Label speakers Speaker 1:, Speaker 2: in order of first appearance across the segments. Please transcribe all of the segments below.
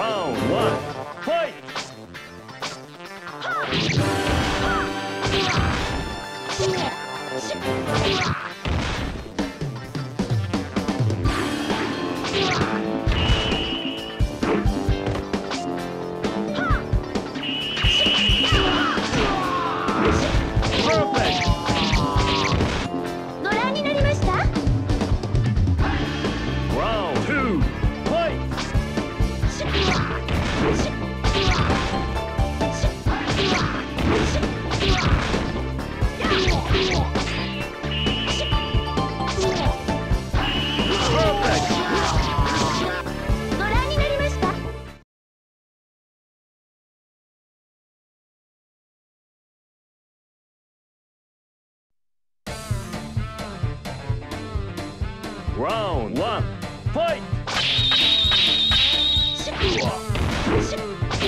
Speaker 1: Round one, fight!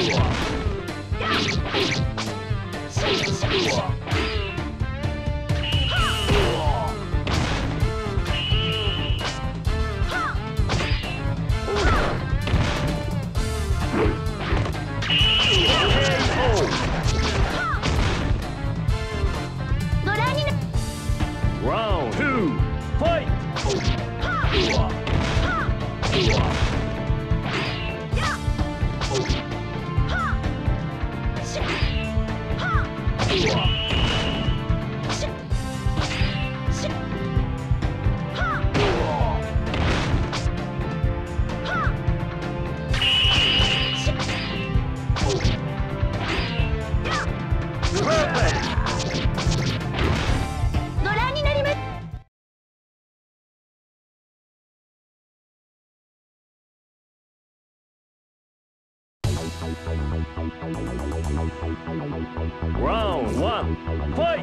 Speaker 2: Cool.
Speaker 1: Round one, fight!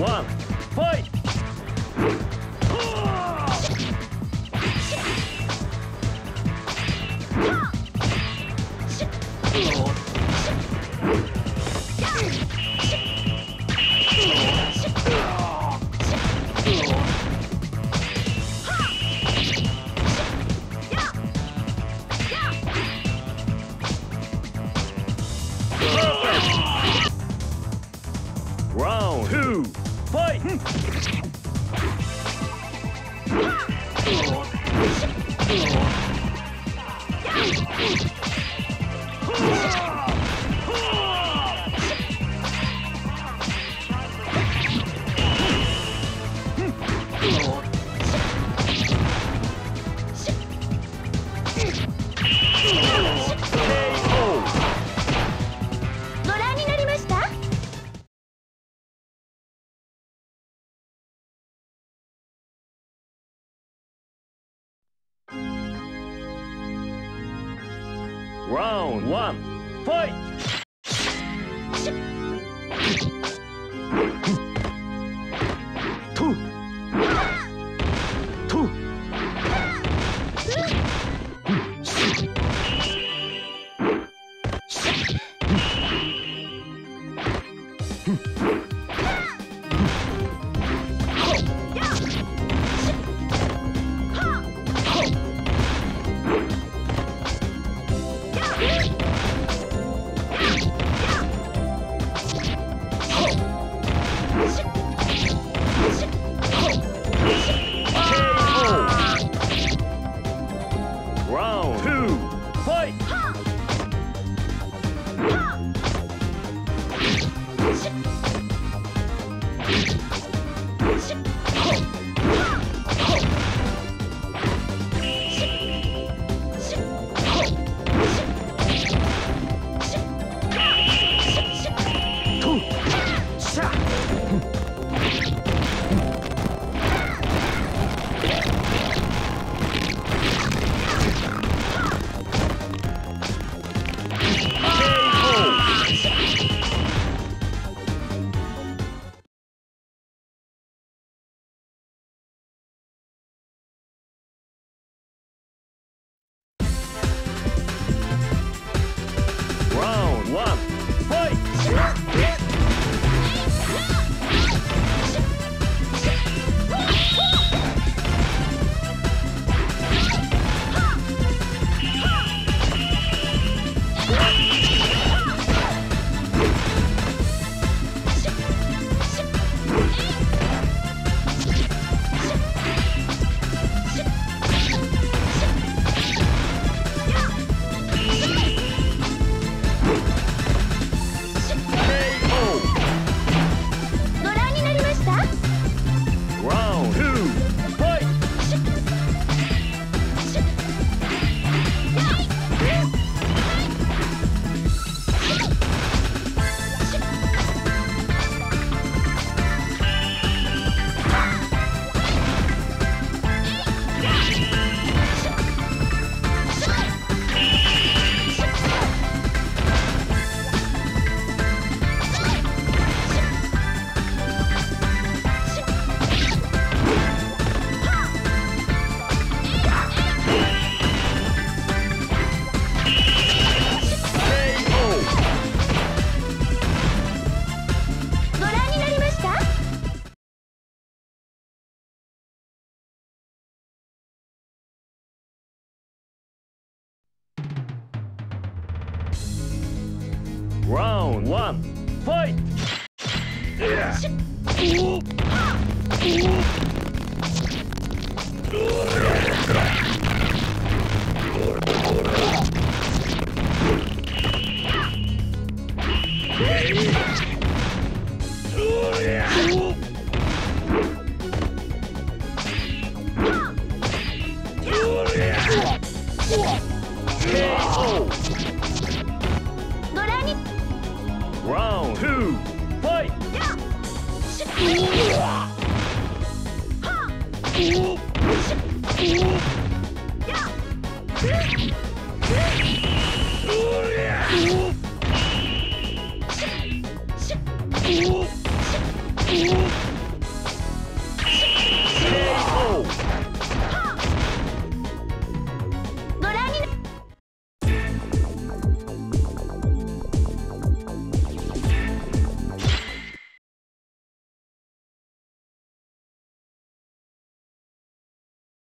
Speaker 1: One, fight!
Speaker 2: Ah!
Speaker 1: Perfect! One, fight! KO.
Speaker 2: Oh!